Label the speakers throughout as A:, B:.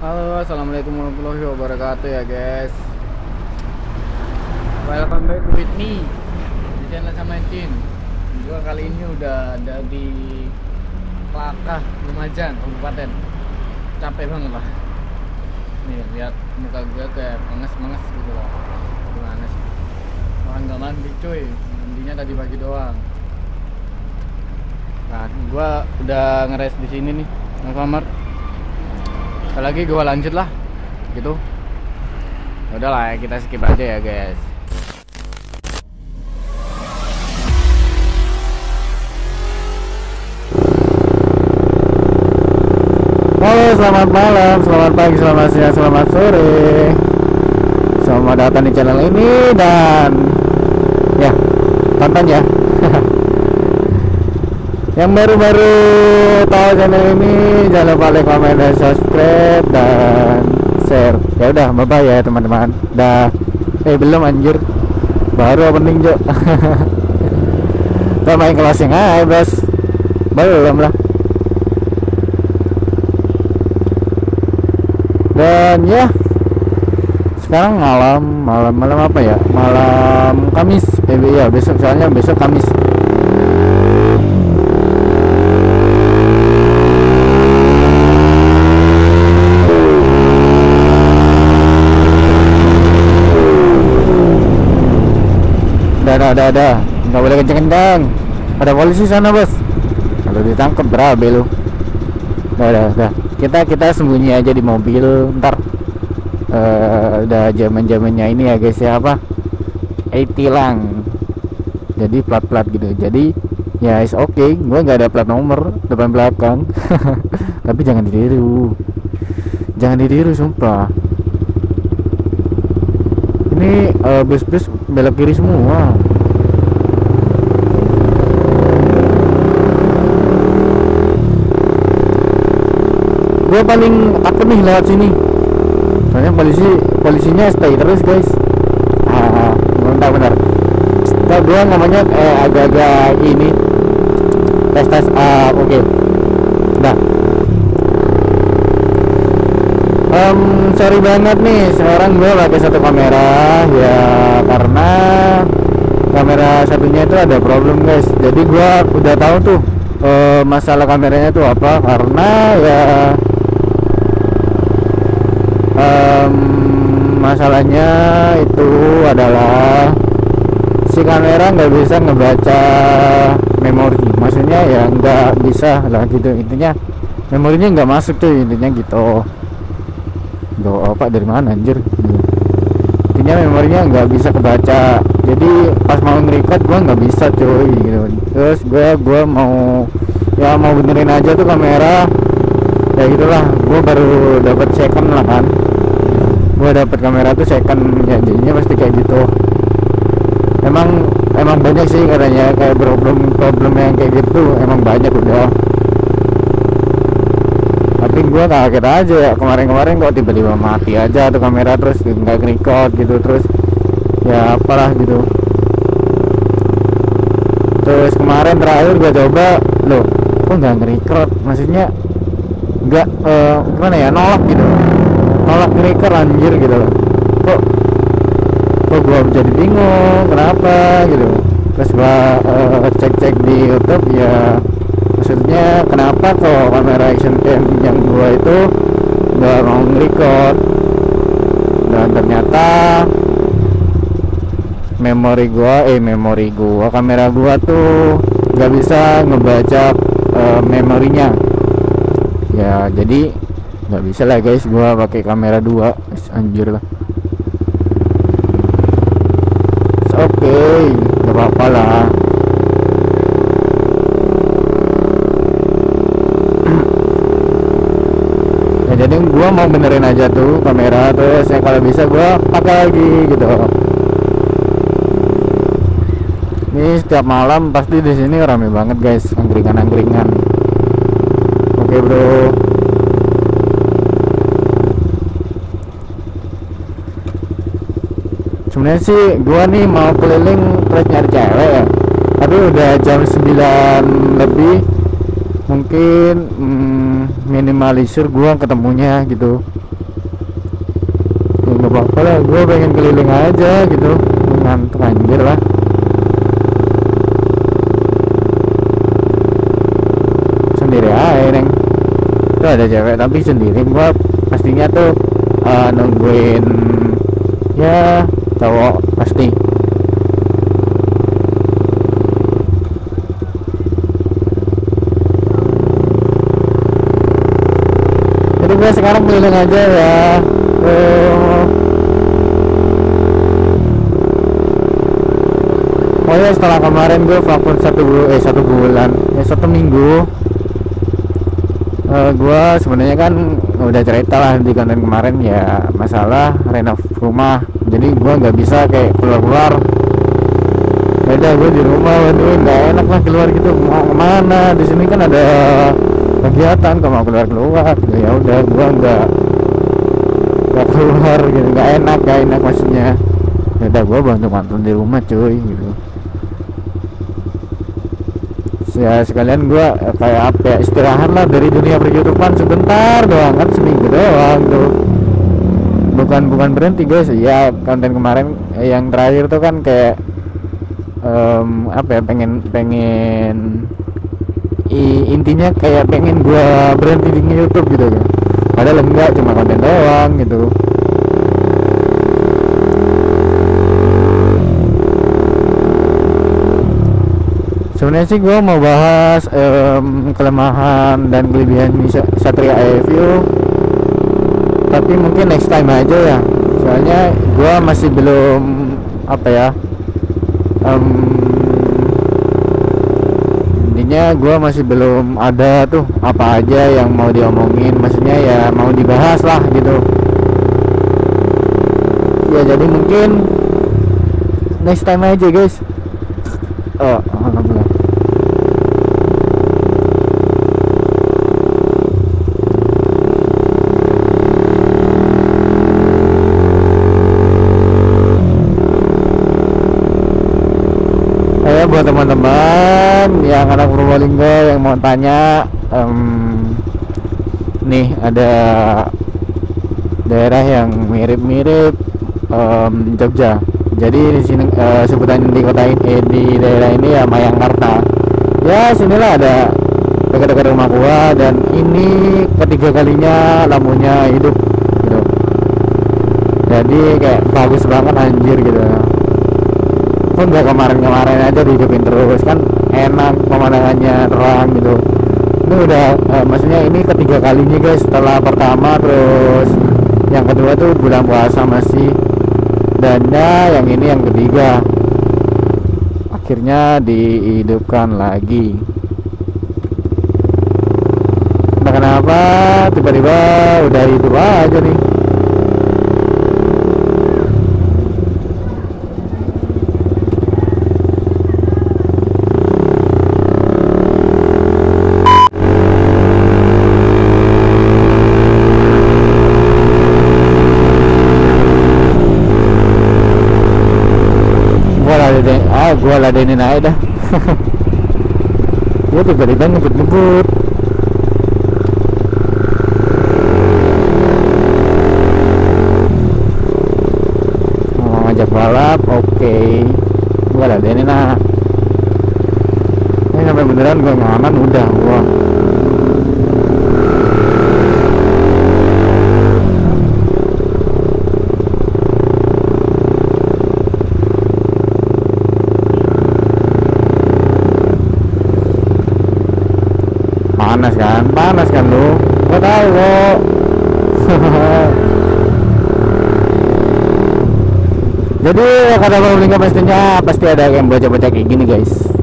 A: Halo, assalamualaikum warahmatullahi wabarakatuh ya guys. Welcome back with me di channel sama Cin. Gua kali ini udah ada di Kelakah, Lumajang, Kabupaten. Capek banget lah. Nih lihat muka gue kayak menges-menges gitu loh. Gimana sih? Orang nggak mandi cuy, mandinya tadi pagi doang. Nah, gua udah ngeres di sini nih, Alfamart. Sekali lagi gua lanjut lah, gitu. Udah lah, kita skip aja ya guys. Halo, selamat malam, selamat pagi, selamat siang, selamat sore. Selamat datang di channel ini dan ya tonton ya. Yang baru-baru tahu channel ini jangan lupa like, comment, dan subscribe dan share. Ya udah, bye bye ya teman-teman. Dah, eh belum anjir, baru opening jo. Kita main closing aja bos. Belum lah. Dan ya, sekarang malam, malam malam apa ya? Malam Kamis. Eh iya, besok soalnya besok Kamis. Ada, ada, ada, ada. Nggak boleh kenceng-kenceng. Ada polisi sana, bos. Kalau ditangkap berabe lu. Udah, udah. Kita kita sembunyi aja di mobil. Ntar eh, udah zaman-zamannya ini ya guys ya apa? Eh tilang. Jadi plat-plat gitu. Jadi ya is oke. Okay. Gua nggak ada plat nomor depan belakang. Tapi jangan ditiru. Jangan ditiru sumpah. Ini eh, bus-bus belok kiri semua. gue paling takut nih lewat sini. Soalnya polisi polisinya stay terus guys. Ah bentar bentar. Ntar gue ngomongnya eh, agak-agak ini. Tes tes ah oke. Okay. udah um, sorry banget nih sekarang gue pakai satu kamera ya karena kamera satunya itu ada problem guys. Jadi gue udah tahu tuh uh, masalah kameranya tuh apa karena ya um, masalahnya itu adalah si kamera nggak bisa ngebaca memori. Maksudnya ya nggak bisa lah gitu. Intinya memorinya nggak masuk tuh intinya gitu Duh, apa dari mana anjir? Intinya memorinya nggak bisa kebaca. Jadi pas mau nge-record gua nggak bisa cuy gitu. Terus gue gua mau ya mau benerin aja tuh kamera. Ya gitulah. Gue baru dapat second lah kan. Gue dapet kamera tuh second ya jadinya pasti kayak gitu. Emang emang banyak sih katanya kayak problem problem yang kayak gitu. Emang banyak udah tapi gue kaget aja ya. Kemarin-kemarin kok tiba-tiba mati aja tuh kamera terus nggak record gitu terus ya apalah gitu. Terus kemarin terakhir gue coba loh kok nggak nge-record? Maksudnya nggak uh, gimana ya nolak gitu. Nolak nge-record anjir gitu loh. Kok kok gua jadi bingung kenapa? Gitu. Terus gua uh, cek-cek di YouTube ya maksudnya kenapa kok kamera action cam yang gua itu nggak mau nge-record? Dan ternyata memori gua eh memori gua kamera gua tuh nggak bisa ngebaca uh, memorinya. Ya jadi nggak bisa lah guys gua pakai kamera dua. Anjir lah. Oke okay. nggak apa-apa lah jadi gua mau benerin aja tuh kamera terus ya kalau bisa gua pakai lagi gitu. Ini setiap malam pasti di sini rame banget guys. Angkringan-angkringan. Oke bro. Sebenarnya sih gua nih mau keliling terus nyari cewek ya. Tapi udah jam 9 lebih. Mungkin hmm, minimalisir gua ketemunya gitu. Nggak apa-apa lah gue pengen keliling aja gitu ngantuk anjir lah. Sendiri aja neng. Itu ada cewek tapi sendiri gue pastinya tuh uh, nungguin ya cowok pasti gue sekarang keliling aja ya. Oh. oh ya setelah kemarin gue vakum satu bu eh satu bulan ya satu minggu uh, gue sebenarnya kan udah cerita lah di konten kemarin ya masalah renov rumah. Jadi gue nggak bisa kayak keluar-keluar. Beda gue di rumah waduh nggak enak lah keluar gitu. Mau ke mana di sini kan ada kegiatan kalau mau keluar keluar ya udah gue nggak nggak keluar gitu. Nggak enak nggak enak maksudnya. Ya udah gue bantu bantu di rumah cuy gitu. Ya sekalian gue kayak apa ya istirahat lah dari dunia perjutupan sebentar doang kan seminggu doang tuh. Bukan bukan berhenti guys. Ya konten kemarin yang terakhir tuh kan kayak um, apa ya pengen pengen intinya kayak pengen gua berhenti di YouTube gitu kan padahal enggak cuma konten doang gitu. Sebenarnya sih gue mau bahas um, kelemahan dan kelebihan Satria EVU tapi mungkin next time aja ya. Soalnya gue masih belum apa ya um, intinya gue masih belum ada tuh apa aja yang mau diomongin. Maksudnya ya mau dibahas lah gitu. Ya jadi mungkin next time aja guys. Oh buat teman-teman yang anak Purwolinggo yang mau tanya um, nih ada daerah yang mirip-mirip um, Jogja. Jadi di sini uh, sebutan di kota ini eh, di daerah ini ya Mayangkarta ya sinilah ada dekat-dekat rumah gua dan ini ketiga kalinya lampunya hidup gitu. Jadi kayak bagus banget anjir gitu kok nggak kemarin-kemarin aja dihidupin terus kan enak pemandangannya terang gitu. Ini udah uh, maksudnya ini ketiga kalinya guys setelah pertama terus yang kedua tuh bulan puasa masih. Dan ya, yang ini yang ketiga. Akhirnya dihidupkan lagi. Entah kenapa? Tiba-tiba udah hidup aja nih gua ladenin ah gua ladenin aja dah. Dia tiba-tiba ngebut-ngebut mau ngajak balap oke. Okay. gua ladenin ah ini sampai beneran gua ngaman udah gua panas kan panas kan lu gua tahu kok jadi kata Bang pastinya pasti ada yang baca-baca kayak gini guys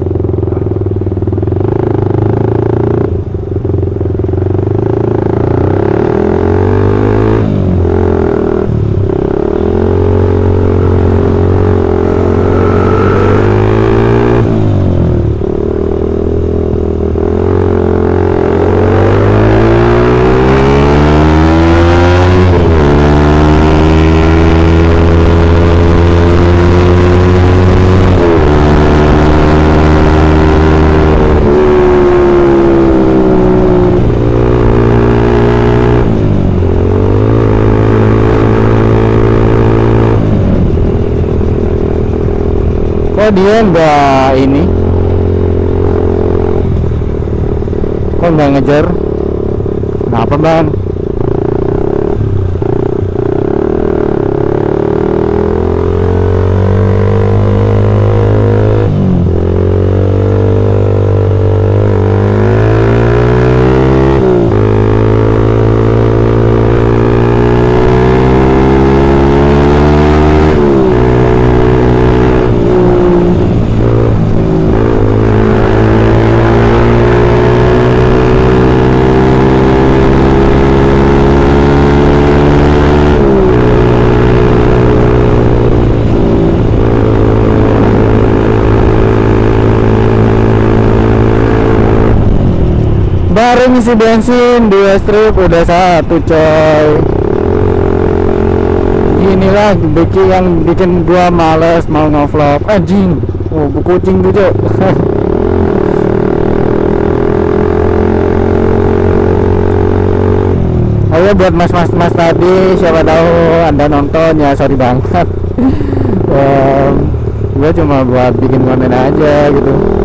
A: dia nggak ini. Kok nggak ngejar? Kenapa bang baru ngisi bensin dua strip udah satu coy. Inilah bikin yang bikin gua males mau ngevlog. Anjing. Oh bu kucing cok. Ayo buat mas-mas mas tadi siapa tahu anda nonton ya sorry banget. Um, gue cuma buat bikin konten aja gitu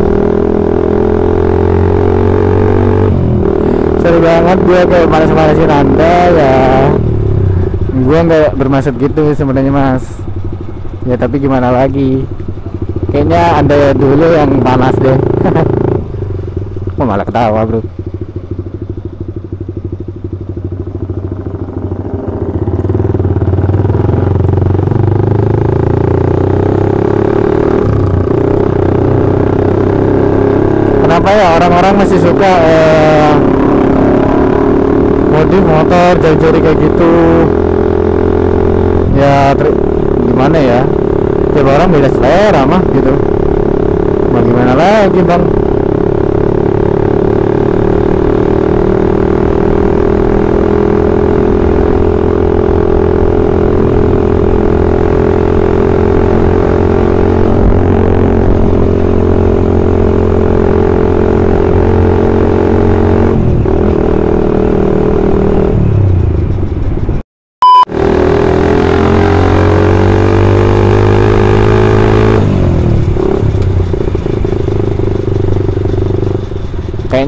A: sorry banget gue kayak malas-malasin anda ya. Gue nggak bermaksud gitu sebenarnya mas. Ya tapi gimana lagi? Kayaknya anda dulu yang panas deh. Kok malah ketawa bro. Kenapa ya? Orang-orang masih suka eh, modif motor cari-cari kayak gitu. Ya gimana ya? Tiap orang beda selera mah gitu. Mau gimana lagi bang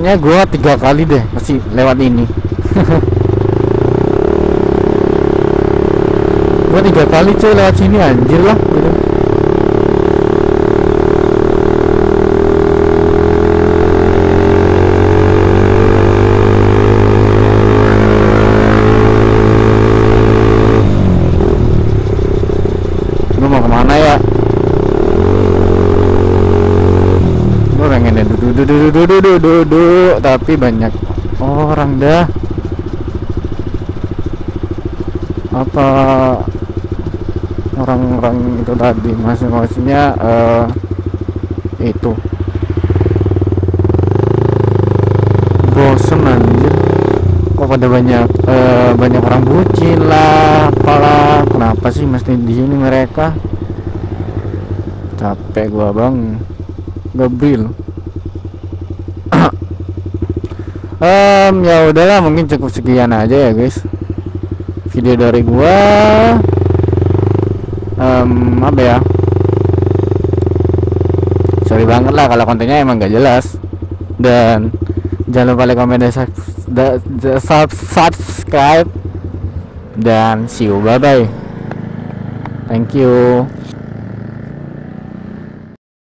A: kayaknya gua tiga kali deh masih lewat ini gua tiga kali cuy lewat sini anjir lah gitu. gua mau ke mana ya gue pengen duduk tapi banyak orang dah. Apa orang-orang itu tadi? Masih maksudnya eh, itu. Bosen anjir. Kok pada banyak eh, banyak orang bucin lah apalah. Kenapa sih mesti di sini mereka? Capek gua bang. Gabriel um, ya udahlah mungkin cukup sekian aja ya guys. Video dari gua. Um, apa ya? Sorry banget lah kalau kontennya emang gak jelas. Dan jangan lupa like comment dan sub- da- da- sub- subscribe. Dan see you. Bye bye thank you